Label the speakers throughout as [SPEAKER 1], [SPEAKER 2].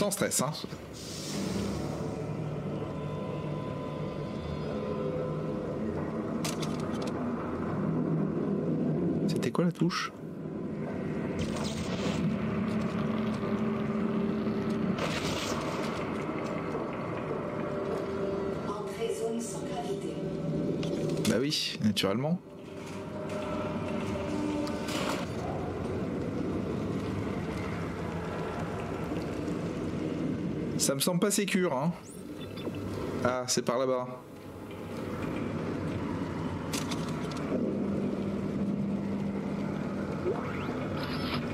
[SPEAKER 1] Sans stress, hein. C'était quoi la touche? Bah oui, naturellement. Ça me semble pas sécure, hein. Ah, c'est par là-bas.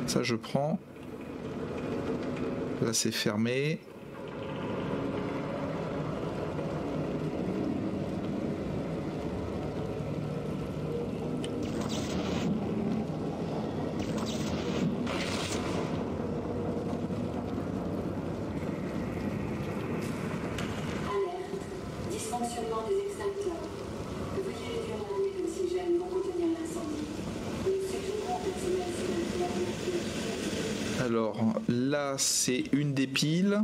[SPEAKER 1] Ça, je prends. Là, c'est fermé. C'est une des piles.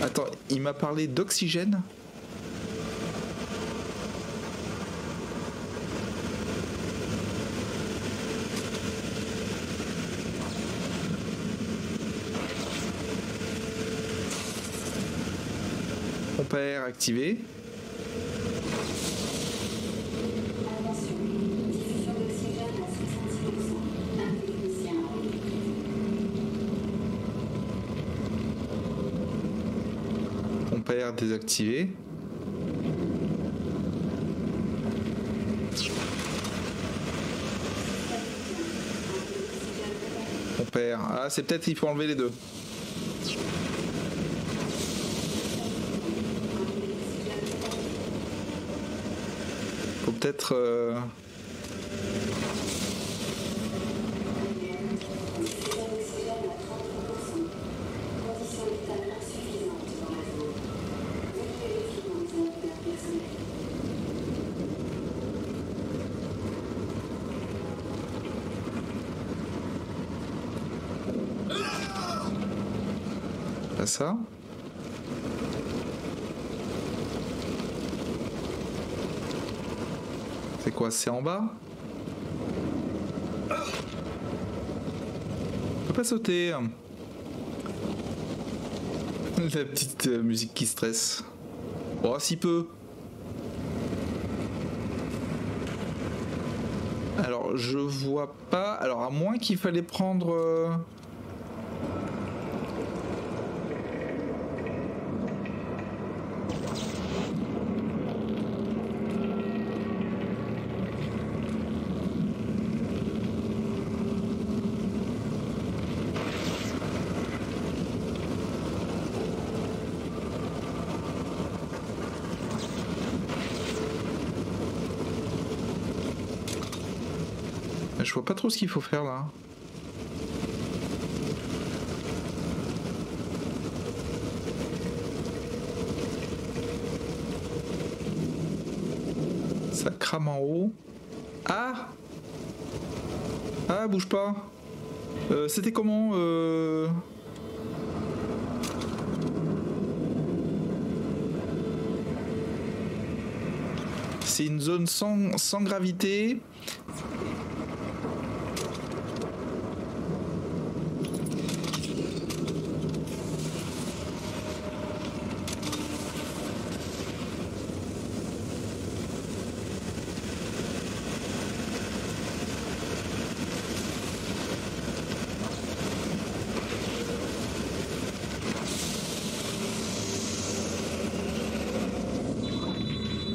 [SPEAKER 1] Attends, il m'a parlé d'oxygène? Air activé.
[SPEAKER 2] Attention. Diffusion d'oxygène à 66%. Un technicien en route.
[SPEAKER 1] Désactivé. À air. Ah, c'est peut-être il faut enlever les deux. Faut peut-être. euh,
[SPEAKER 2] Diffusion d'oxygène à 30%. Conditions vitales insuffisantes dans la zone. Veuillez vérifier dans les inventaires personnels.
[SPEAKER 1] Pas ça. C'est quoi C'est en bas On peut pas sauter. La petite euh, musique qui stresse. Oh, si peu. Alors, je vois pas. Alors, à moins qu'il fallait prendre. Je vois pas trop ce qu'il faut faire là. Ça crame en haut. Ah Ah, bouge pas. Euh, C'était comment euh... C'est une zone sans, sans gravité.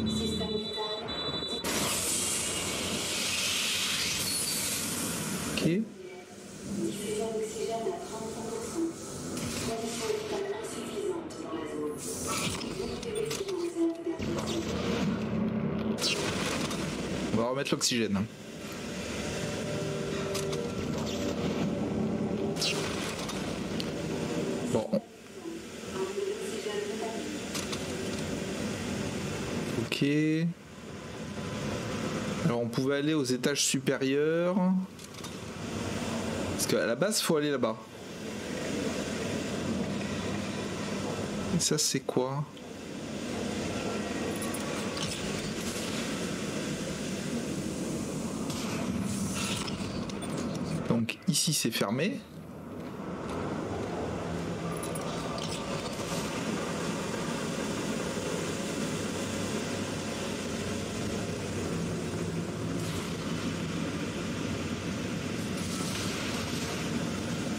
[SPEAKER 2] Système vital.
[SPEAKER 1] Ok.
[SPEAKER 2] Diffusion d'oxygène à 33%. Conditions vitales insuffisantes dans la zone. Veuillez vérifier dans les inventaires personnels.
[SPEAKER 1] Remettre l'oxygène. Bon. Ok. Alors on pouvait aller aux étages supérieurs. Parce qu'à la base, faut aller là-bas. Et ça, c'est quoi? Ici, c'est fermé.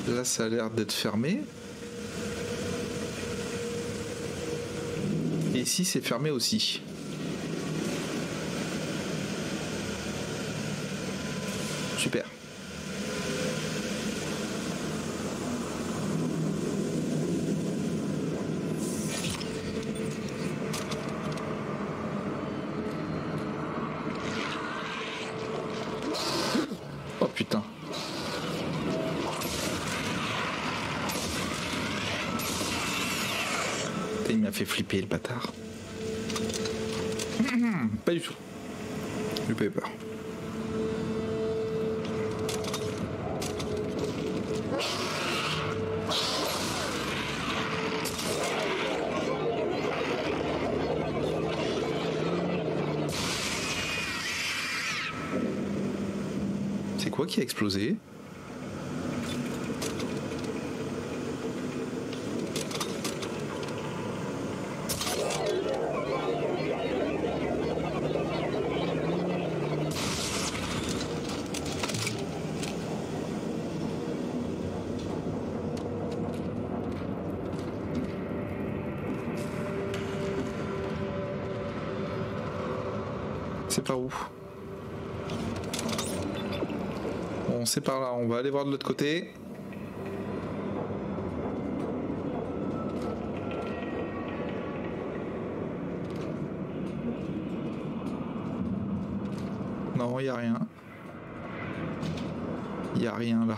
[SPEAKER 1] Là, ça a l'air d'être fermé. Et ici, c'est fermé aussi. Super. Oh putain. Putain, Il m'a fait flipper le bâtard. Pas du tout. J'ai pas eu peur. C'est quoi qui a explosé C'est par où Bon, c'est par là. On va aller voir de l'autre côté. Non, il a rien. Il a rien là.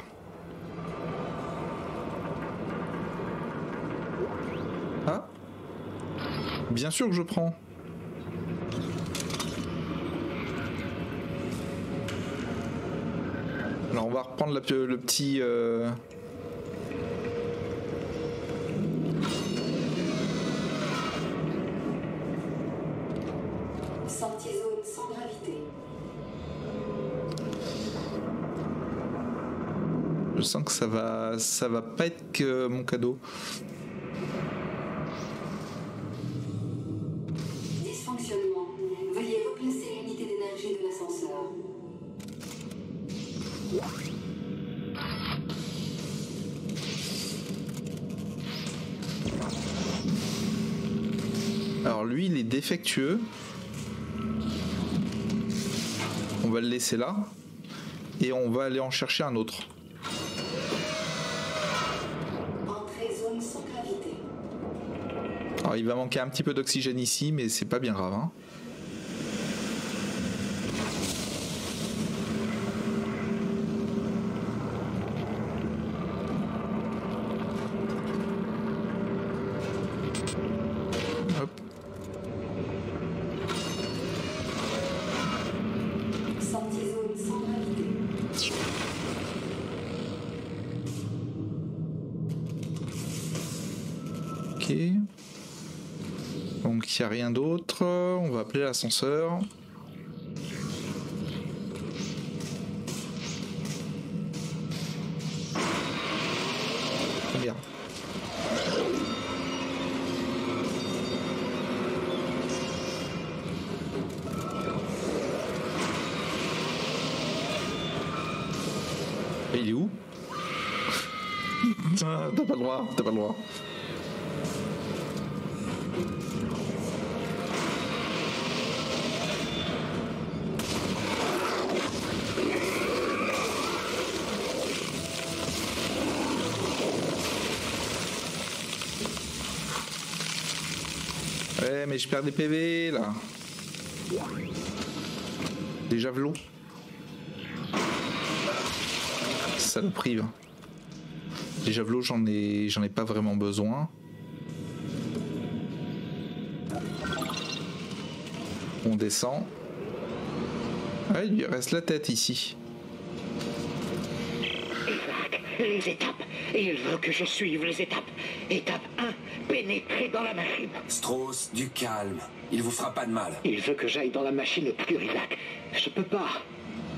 [SPEAKER 1] Ah Bien sûr que je prends. Reprendre la- le petit... euh,
[SPEAKER 2] Sortie zone sans gravité.
[SPEAKER 1] Je sens que ça va, ça va pas être que mon cadeau. On va le laisser là. Et on va aller en chercher un autre. Alors il va manquer un petit peu d'oxygène ici, mais c'est pas bien grave. hein. Bien. Et il est où? T'as t'as pas le droit, t'as pas le droit. Je perds des PV là. Des javelots. Saloperie. va. Les javelots, j'en ai, j'en ai pas vraiment besoin. On descend. Il lui reste la tête ici.
[SPEAKER 3] Les étapes. Il veut que je suive les étapes. Étape 1, pénétrer dans la machine.
[SPEAKER 4] Strauss, du calme. Il vous fera pas de mal.
[SPEAKER 3] Il veut que j'aille dans la machine pure, Isaac. Je peux pas.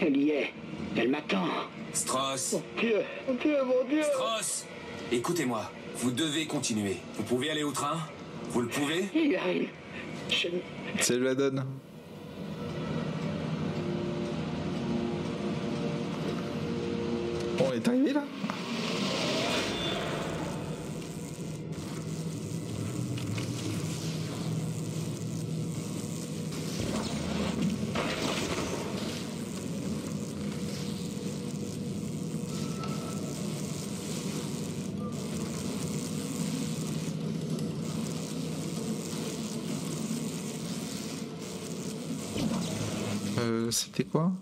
[SPEAKER 3] Elle y est. Elle m'attend.
[SPEAKER 4] Strauss,
[SPEAKER 3] Dieu, mon Dieu, mon Dieu.
[SPEAKER 4] Strauss Écoutez-moi, vous devez continuer. Vous pouvez aller au train? Vous le pouvez?
[SPEAKER 3] Il y arrive. Je...
[SPEAKER 1] Lui la donne. On est arrivé là Euh, c'était quoi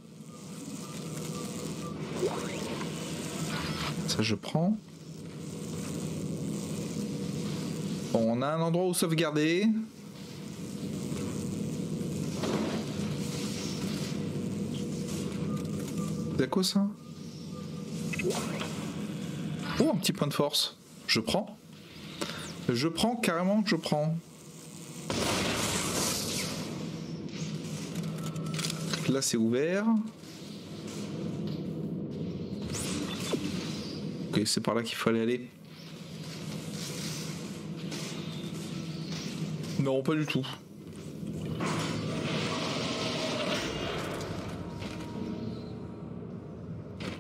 [SPEAKER 1] Ça, je prends. Bon, on a un endroit où sauvegarder. C'est quoi ça Oh, un petit point de force. Je prends. Je prends carrément, je prends. Là, c'est ouvert. Ok, c'est par là qu'il aller aller. Non, pas du tout.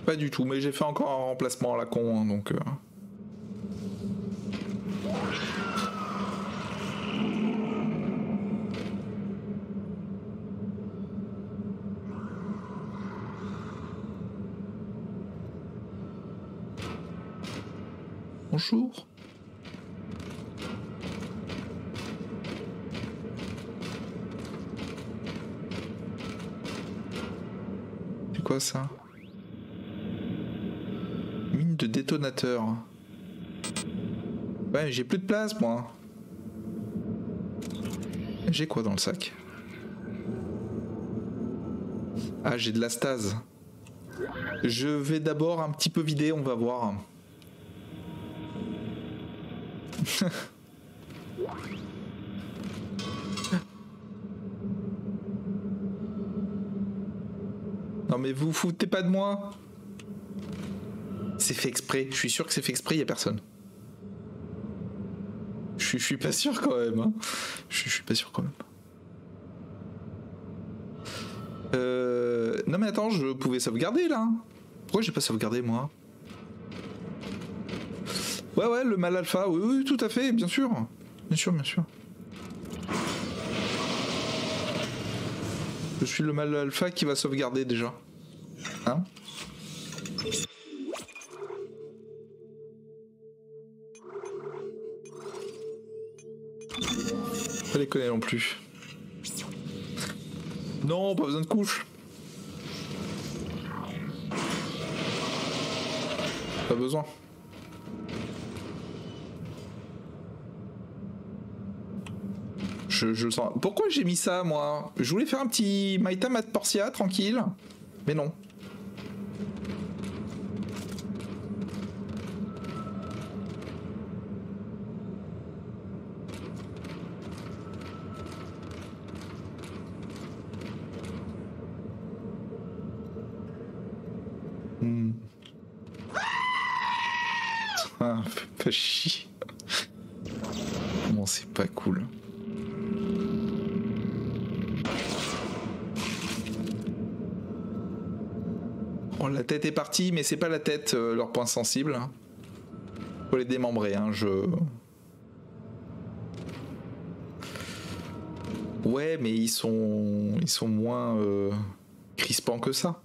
[SPEAKER 1] Pas du tout, mais j'ai fait encore un remplacement à la con, hein, donc... euh. C'est quoi ça? Mine de détonateur. Ouais, j'ai plus de place moi. J'ai quoi dans le sac? Ah, j'ai de la stase. Je vais d'abord un petit peu vider, on va voir. Non mais vous vous foutez pas de moi C'est fait exprès, je suis sûr que c'est fait exprès, y a personne. Je suis, pas sûr quand même. hein. Je, suis- pas sûr quand même. Euh... Non mais attends, je pouvais sauvegarder là. Pourquoi j'ai pas sauvegardé moi? Ouais ouais, le mal alpha, oui oui, tout à fait, bien sûr. Bien sûr, bien sûr. Je suis le mal alpha qui va sauvegarder déjà. Hein Pas les connaître non plus. Non, pas besoin de couche. Pas besoin. Je, le sens. Pourquoi j'ai mis ça, moi? Je voulais faire un petit My Time at Portia, tranquille. Mais non. Hmm. Ah, pas chier. Comment c'est pas cool. Bon, la tête est partie, mais c'est pas la tête euh, leur point sensible. hein. Faut les démembrer, hein, je. Ouais, mais ils sont, ils sont moins euh, crispants que ça.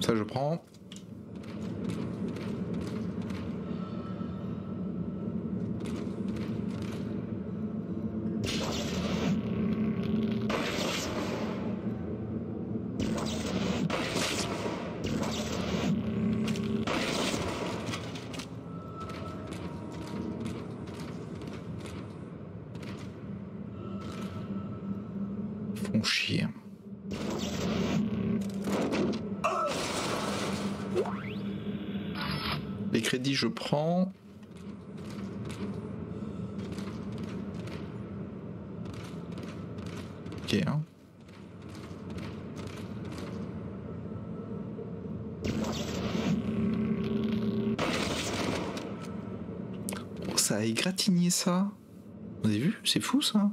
[SPEAKER 1] Ça, je prends. Font chier. Je prends. Ok. Hein. Oh, ça a égratigné ça. Vous avez vu? C'est fou ça.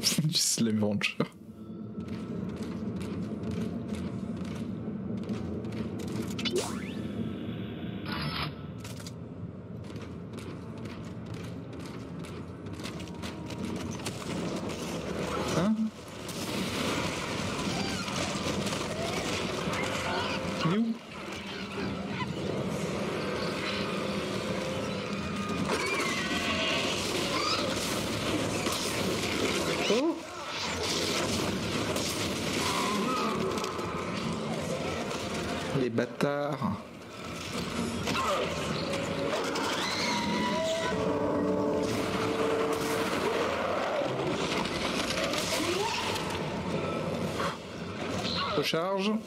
[SPEAKER 1] du Slime. Hein Il est où Oh Les bâtards Non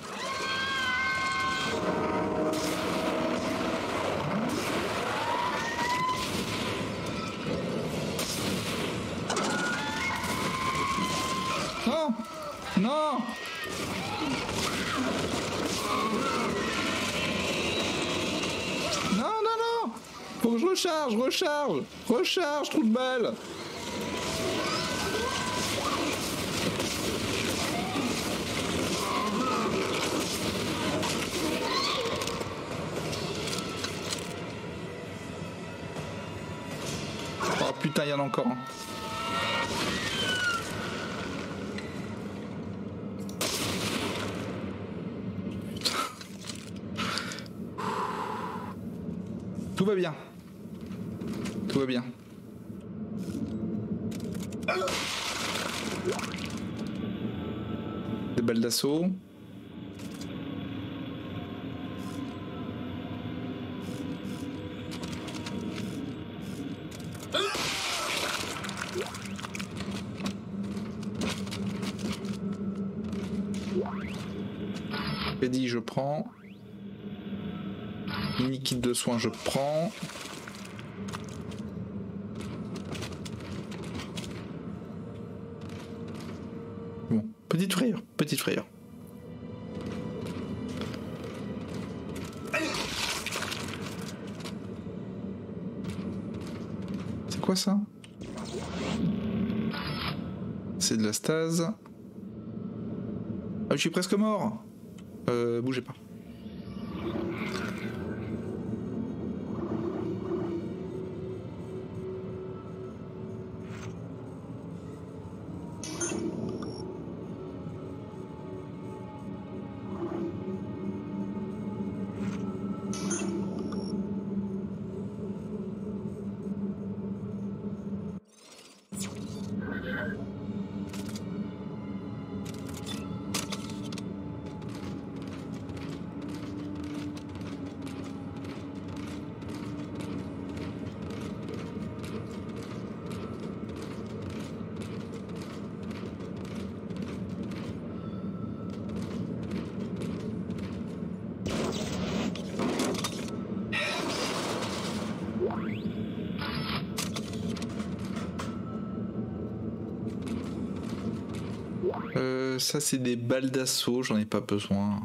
[SPEAKER 1] Non. Non, non, non. Faut que je recharge, recharge Recharge, trou de balle il y en a encore un. Tout va bien. Tout va bien. Des balles d'assaut. J'ai dit je prends. De soins, je prends. Bon, petite frayeur, petite frayeur. C'est quoi ça? C'est de la stase. Ah, je suis presque mort. Euh, bougez pas. Ça c'est des balles d'assaut, j'en ai pas besoin.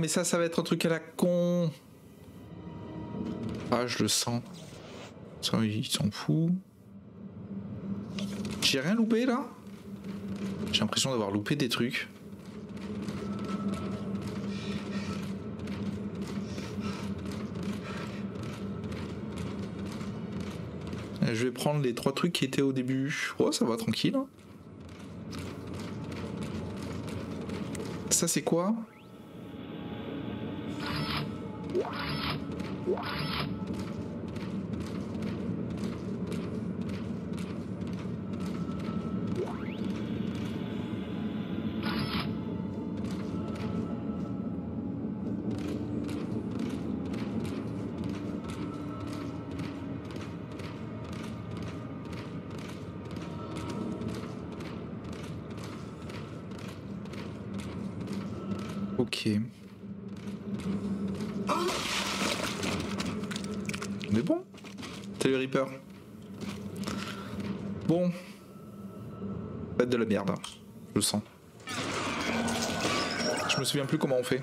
[SPEAKER 1] Mais ça ça va être un truc à la con Ah, je le sens. Ça, il s'en fout. J'ai rien loupé là J'ai l'impression d'avoir loupé des trucs. Je vais prendre les trois trucs qui étaient au début. Oh, ça va tranquille. hein. Ça, c'est quoi? Merde, je sens. Je me souviens plus comment on fait.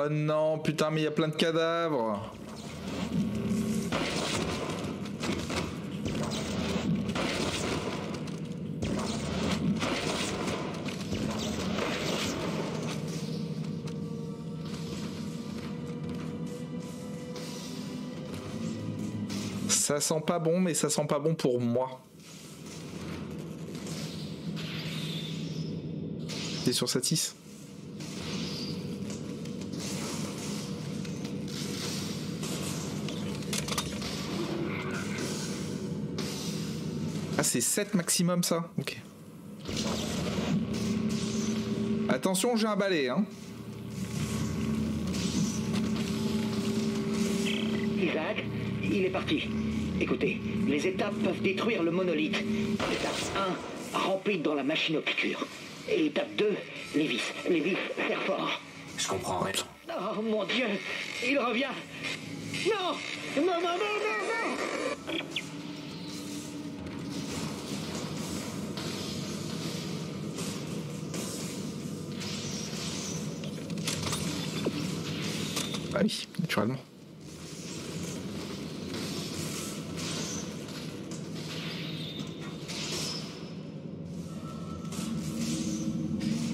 [SPEAKER 1] Oh non, putain, mais il y a plein de cadavres. Ça sent pas bon, mais ça sent pas bon pour moi. T'es sur 7-6 c'est 7 maximum ça Ok. Attention, j'ai un balai, hein.
[SPEAKER 3] Isaac, il est parti. Écoutez, les étapes peuvent détruire le monolithe. Étape 1, remplir dans la machine aux piqûres. Et étape 2, les vis. Les vis, faire fort.
[SPEAKER 4] Je comprends rien.
[SPEAKER 3] Oh mon dieu, il revient. Non Non, non, non, non,
[SPEAKER 1] Bah oui, naturellement.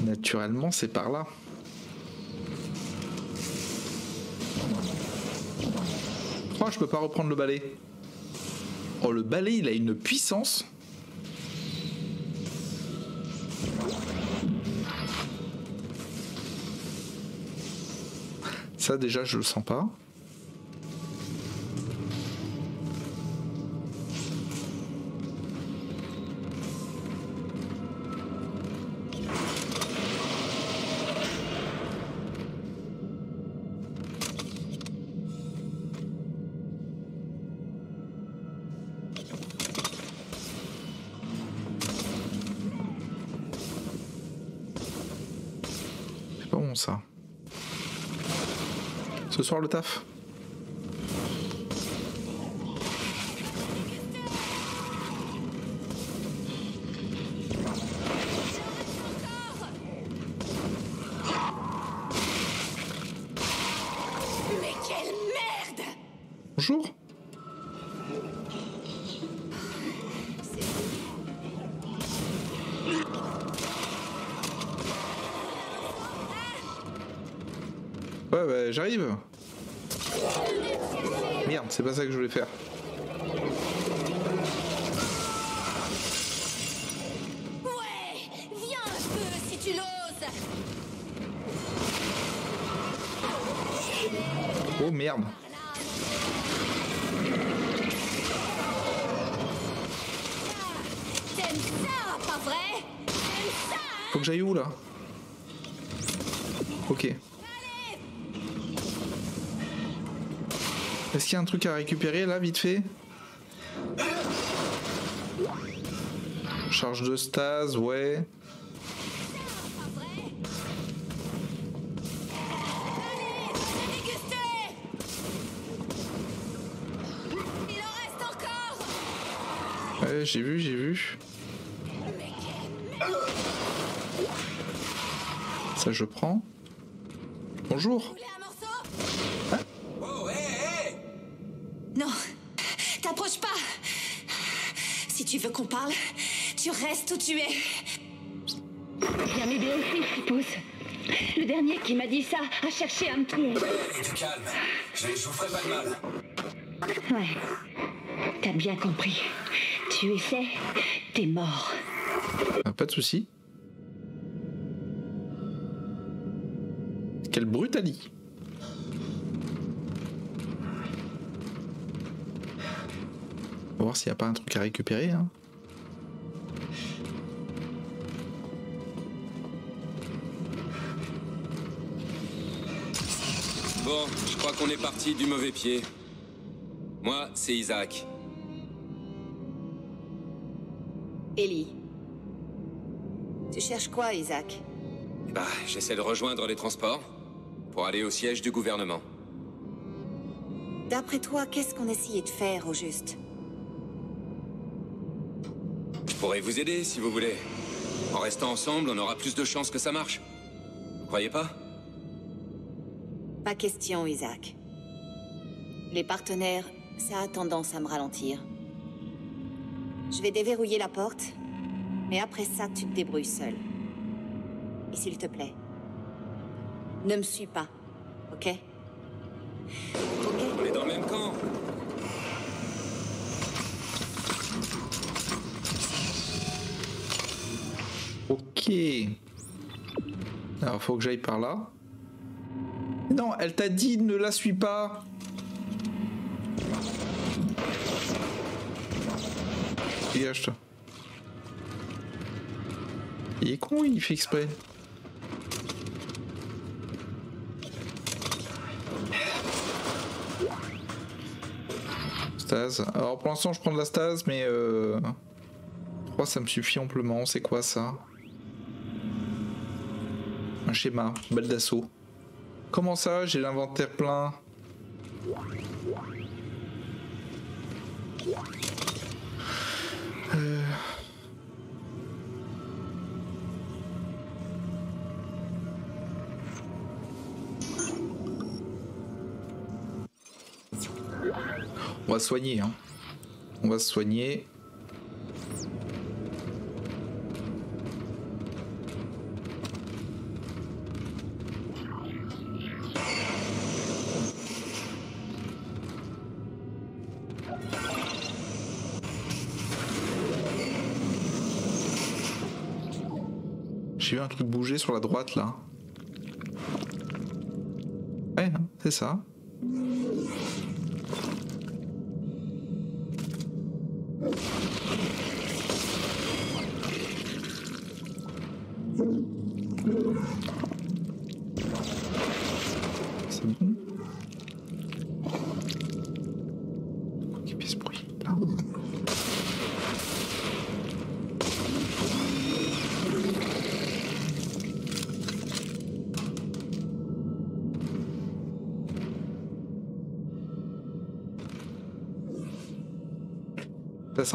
[SPEAKER 1] Naturellement, c'est par là. Oh, je peux pas reprendre le balai. Oh, le balai, il a une puissance. Ça, déjà, je le sens pas. Soir le taf.
[SPEAKER 5] Mais quelle merde!
[SPEAKER 1] Bonjour. Ouais, bah j'arrive. C'est pas ça que je voulais faire.
[SPEAKER 5] Ouais Viens un peu si tu l'oses
[SPEAKER 1] Oh merde.
[SPEAKER 5] T'aimes ça, pas vrai? T'aimes ça, hein?
[SPEAKER 1] Faut que j'aille où là? Ok. Est-ce qu'il y a un truc à récupérer là, vite fait? Charge de stase, ouais. Ouais, j'ai vu, j'ai vu. Ça, je prends. Bonjour.
[SPEAKER 6] Parle, tu restes où tu es.
[SPEAKER 5] Viens m'aider aussi, je suppose. Le dernier qui m'a dit ça a cherché à me tuer.
[SPEAKER 4] Et du calme. Je, je vous ferai pas de mal.
[SPEAKER 5] Ouais. T'as bien compris. Tu essaies, t'es mort.
[SPEAKER 1] Ah, pas de souci. Quelle brutalité. On va voir s'il n'y a pas un truc à récupérer. Hein.
[SPEAKER 4] Bon, je crois qu'on est parti du mauvais pied. Moi, c'est Isaac.
[SPEAKER 7] Ellie. Tu cherches quoi, Isaac?
[SPEAKER 4] Bah, j'essaie de rejoindre les transports pour aller au siège du gouvernement.
[SPEAKER 7] D'après toi, qu'est-ce qu'on essayait de faire au juste?
[SPEAKER 4] Je pourrais vous aider si vous voulez. En restant ensemble, on aura plus de chances que ça marche. Vous croyez pas?
[SPEAKER 7] Pas question, Isaac. Les partenaires, ça a tendance à me ralentir. Je vais déverrouiller la porte, mais après ça, tu te débrouilles seul. Et s'il te plaît, ne me suis pas, ok? Ok
[SPEAKER 4] On est dans le même camp.
[SPEAKER 1] Ok. Alors, faut que j'aille par là. Non, elle t'a dit ne la suis pas. Dégage-toi. Il est con, il fait exprès. Stase. Alors pour l'instant je prends de la stase mais euh... 3 ça me suffit amplement. C'est quoi ça? Un schéma, balle d'assaut. Comment ça J'ai l'inventaire plein. Euh. On va soigner, hein. On va se soigner. Sur la droite là. Ouais, c'est ça.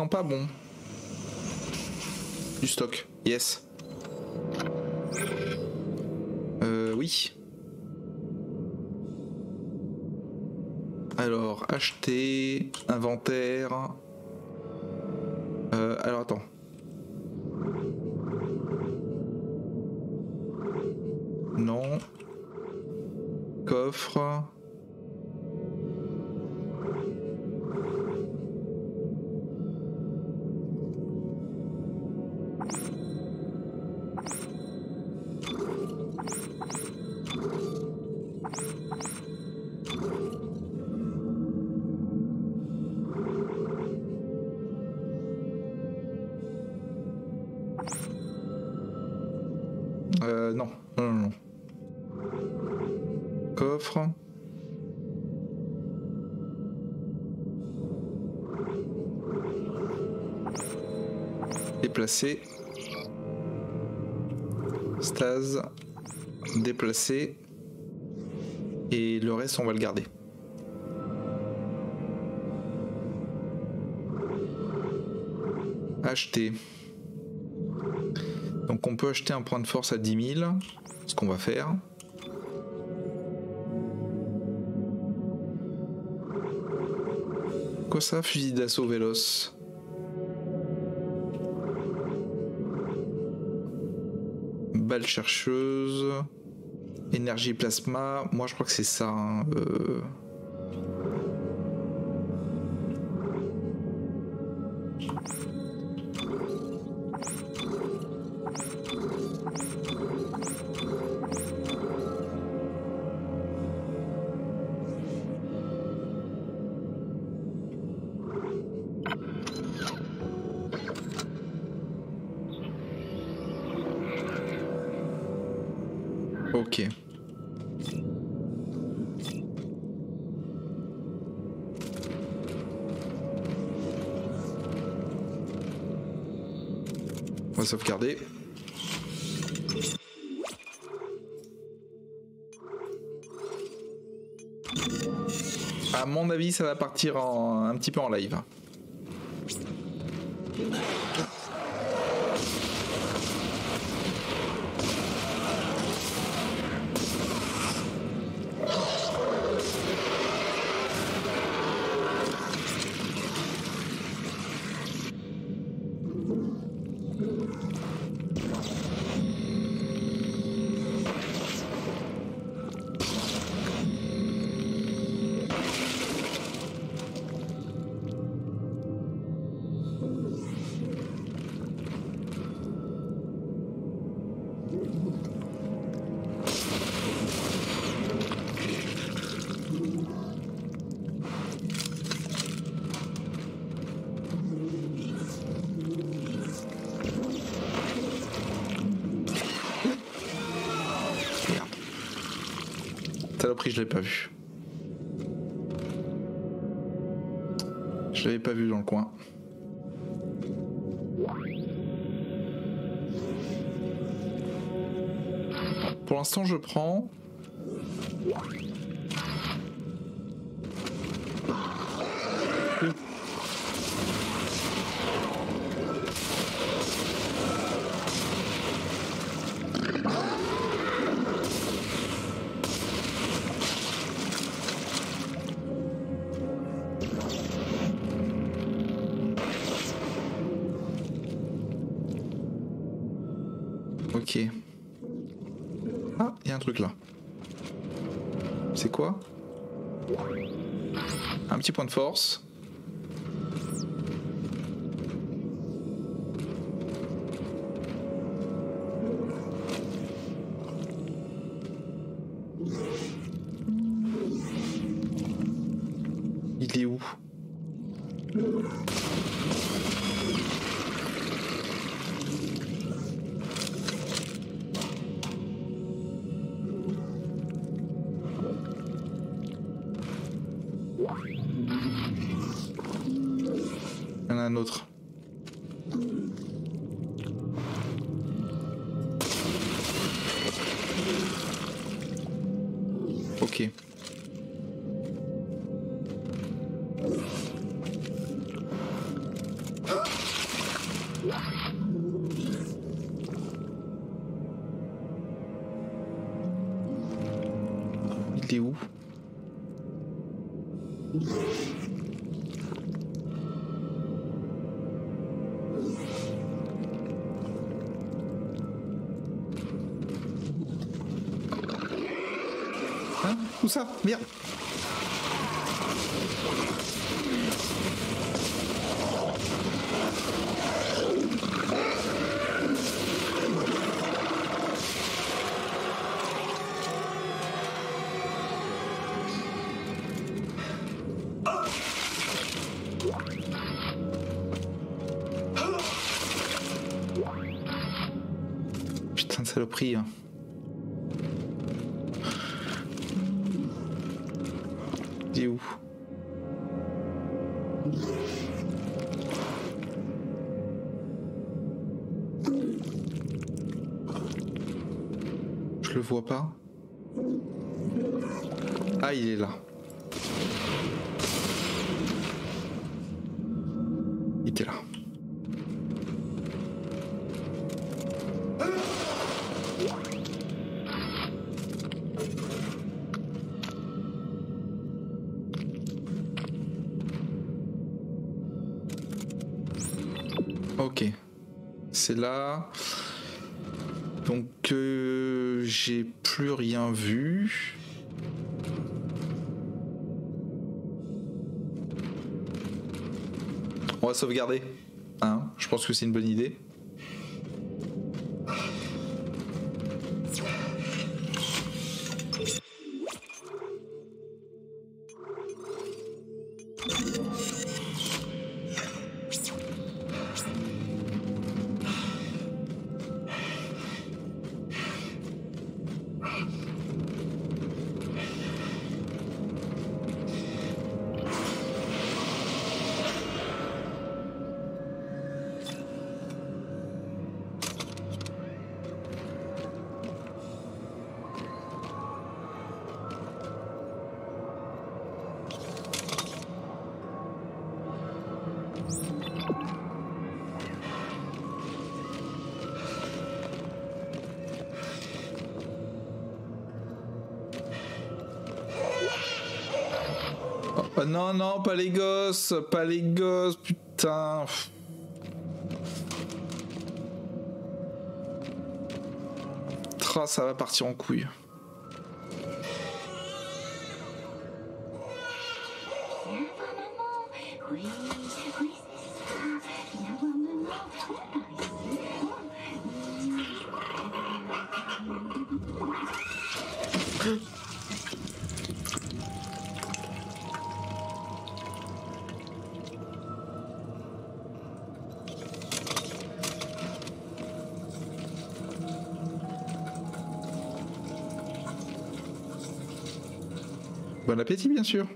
[SPEAKER 1] Pas bon. Du stock. Yes. Euh, oui. Alors, acheter, inventaire. Euh, alors, attends. Non. Coffre. Stase, déplacer. Et le reste, on va le garder. Acheter. Donc on peut acheter un point de force à 10 000, ce qu'on va faire. Quoi ça, fusil d'assaut véloce? Chercheuse. Énergie plasma. Moi je crois que c'est ça. hein, euh. Sauvegarder. À mon avis, ça va partir un petit peu en live. Je l'ai pas vu. Je l'avais pas vu dans le coin. Pour l'instant, je prends. Force. Est où? Hein? Où ça? Merde vois pas. Ah, il est là. Il était là. Ok. C'est là. Donc euh, j'ai plus rien vu. On va sauvegarder. Hein Je pense que c'est une bonne idée. Oh, non, non, pas les gosses, pas les gosses, putain. Tra, ça va partir en couille. Bon appétit, bien sûr.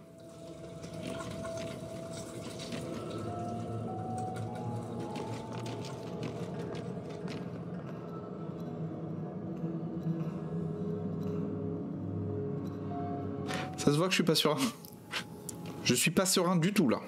[SPEAKER 1] Ça se voit que je suis pas serein. Je suis pas serein du tout là.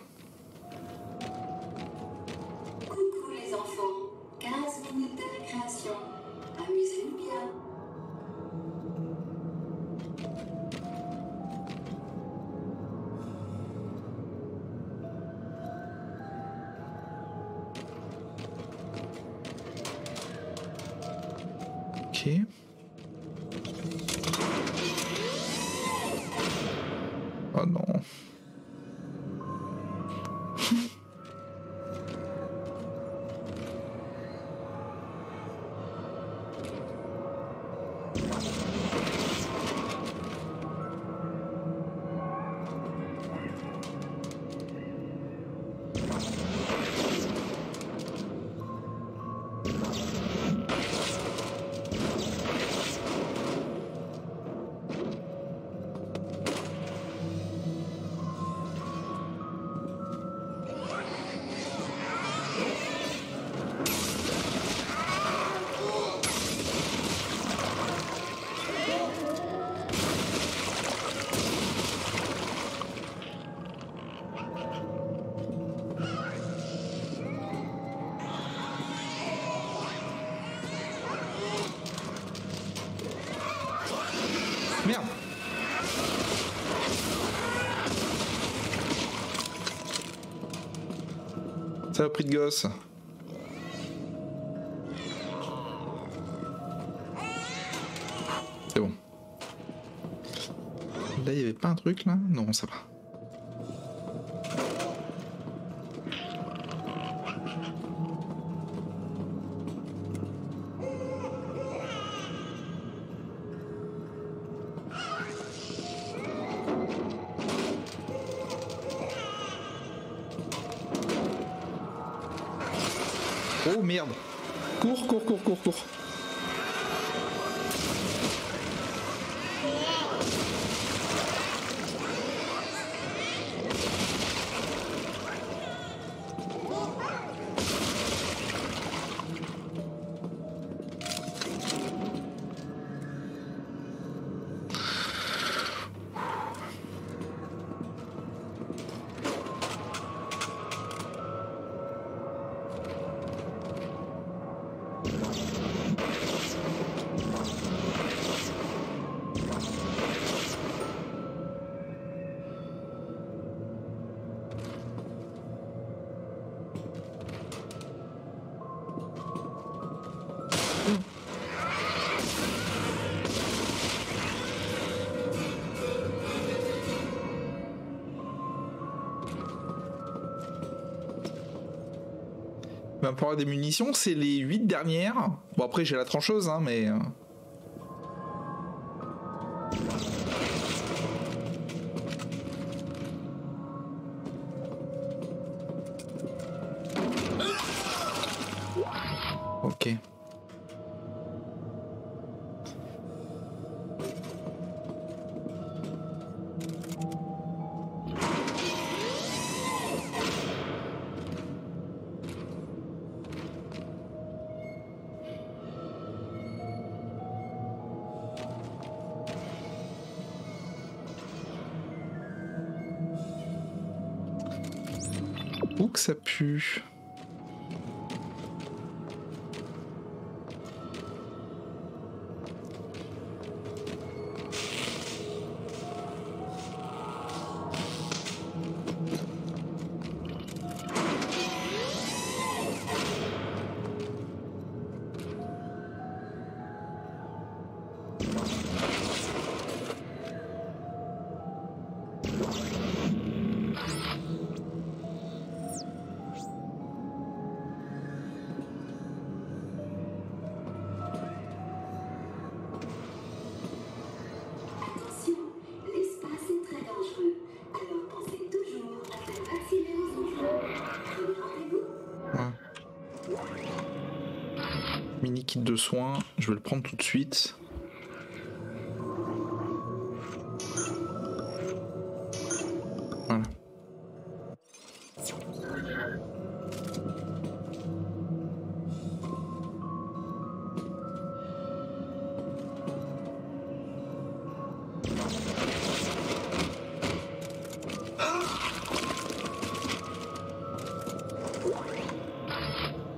[SPEAKER 1] Saloperie de gosse. C'est bon. Là, il y avait pas un truc là? Non, ça va. Me falloir des munitions, c'est les 8 dernières. Bon après j'ai la trancheuse, hein, mais... Où kit de soins, je vais le prendre tout de suite. Voilà.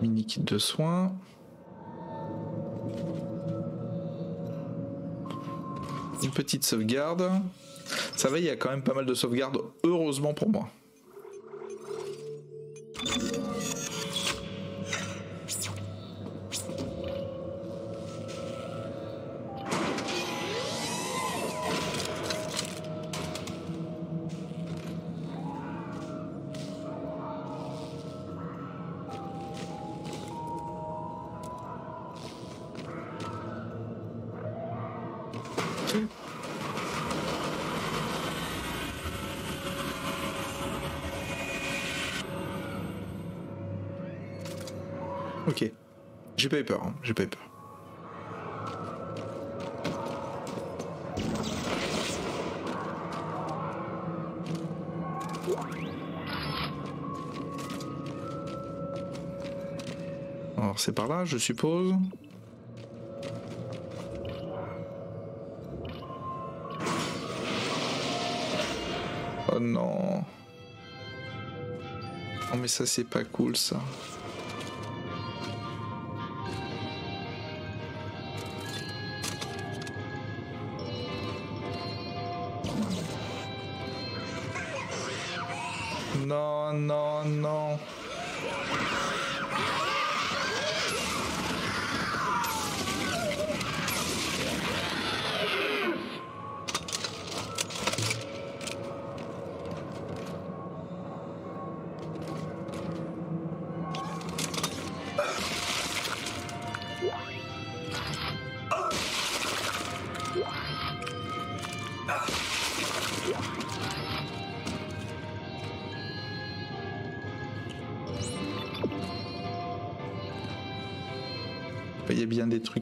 [SPEAKER 1] Mini kit de soins. Petite sauvegarde. Ça va, il y a quand même pas mal de sauvegardes, heureusement pour moi. J'ai pas eu peur, hein, j'ai pas eu peur. Alors c'est par là, je suppose. Oh non. Oh mais ça c'est pas cool ça. Non, non,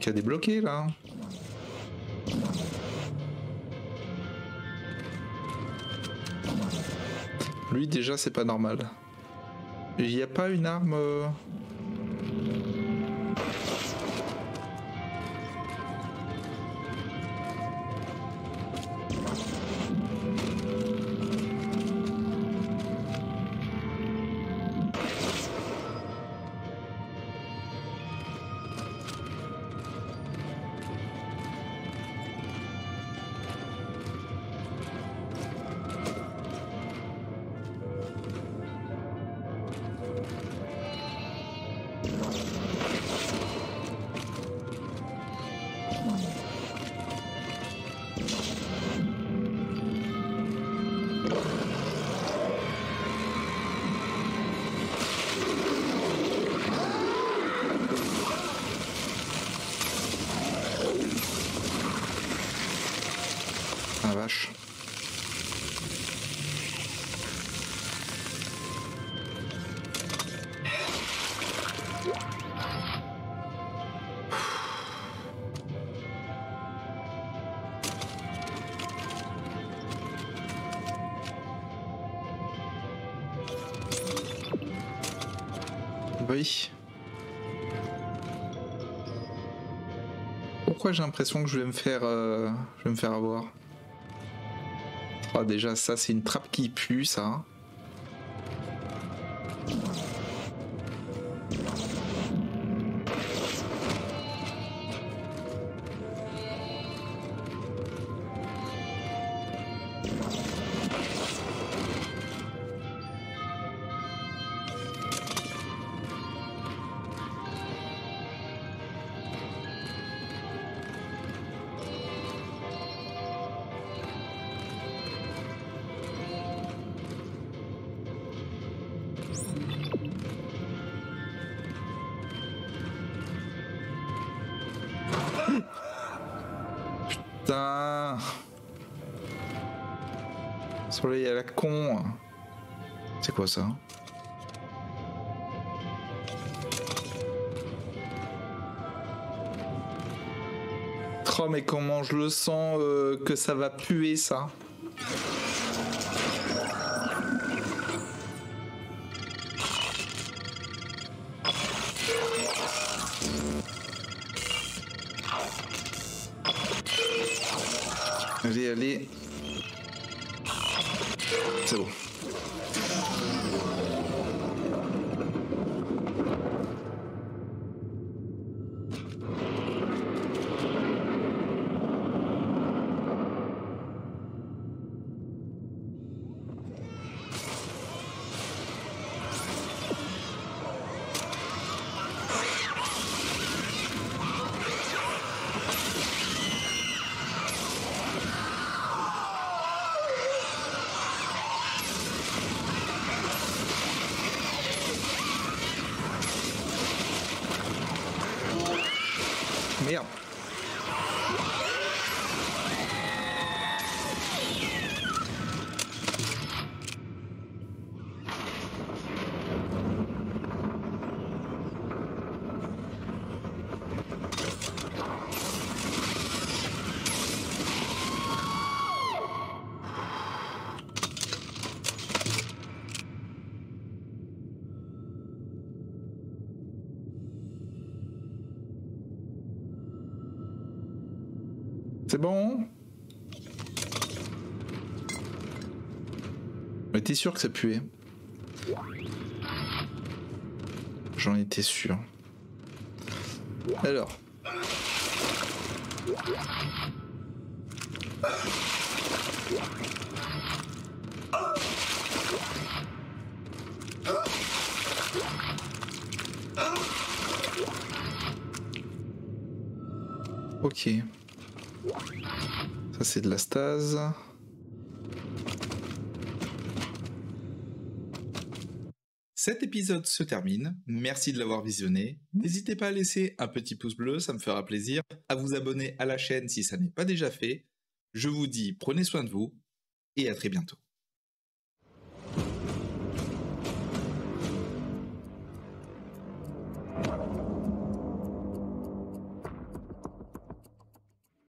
[SPEAKER 1] trucs à débloquer là. Lui déjà c'est pas normal. Il n'y a pas une arme... J'ai l'impression que je vais me faire, euh, je vais me faire avoir? Ah déjà ça c'est une trappe qui pue ça. Soleil à la con. C'est quoi ça Oh mais comment je le sens euh, que ça va puer ça? Merde. C'est bon t'es sûr que ça puait? J'en étais sûr. Alors. Ok. Ça c'est de la stase. Cet épisode se termine. Merci de l'avoir visionné. N'hésitez pas à laisser un petit pouce bleu, ça me fera plaisir. À vous abonner à la chaîne si ça n'est pas déjà fait. Je vous dis prenez soin de vous et à très bientôt.